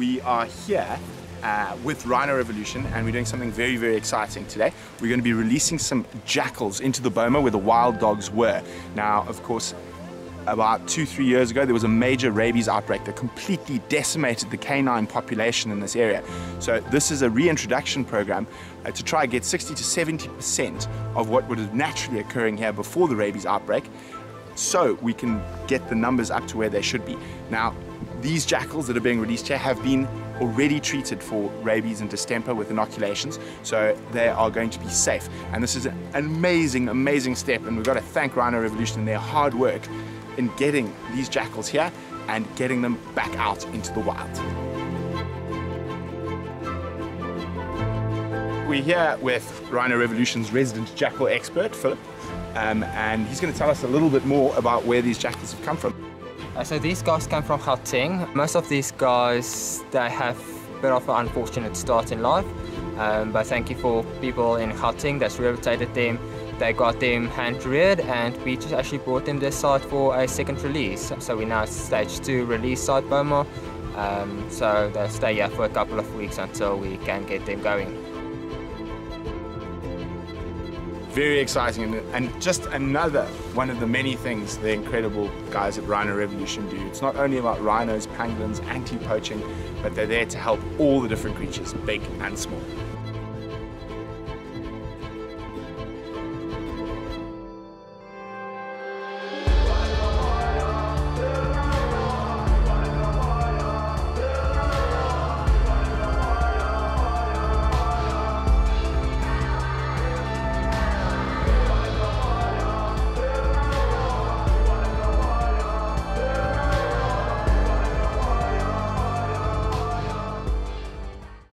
we are here uh, with Rhino Revolution and we're doing something very, very exciting today. We're going to be releasing some jackals into the boma where the wild dogs were. Now, of course, about two, three years ago, there was a major rabies outbreak that completely decimated the canine population in this area. So this is a reintroduction program uh, to try and get 60 to 70% of what would have naturally occurring here before the rabies outbreak so we can get the numbers up to where they should be. Now, these jackals that are being released here have been already treated for rabies and distemper with inoculations, so they are going to be safe. And this is an amazing, amazing step, and we've got to thank Rhino Revolution and their hard work in getting these jackals here and getting them back out into the wild. We're here with Rhino Revolution's resident jackal expert, Philip, um, and he's going to tell us a little bit more about where these jackals have come from. Uh, so these guys come from Gauteng. Most of these guys, they have a bit of an unfortunate start in life, um, but thank you for people in Gauteng that's rehabilitated them they got them hand reared and we just actually brought them this site for a second release. So we're now stage two release site Boma. Um, so they'll stay here for a couple of weeks until we can get them going. Very exciting and, just another one of the many things the incredible guys at Rhino Revolution do. It's not only about rhinos, pangolins, anti-poaching, but they're there to help all the different creatures, big and small.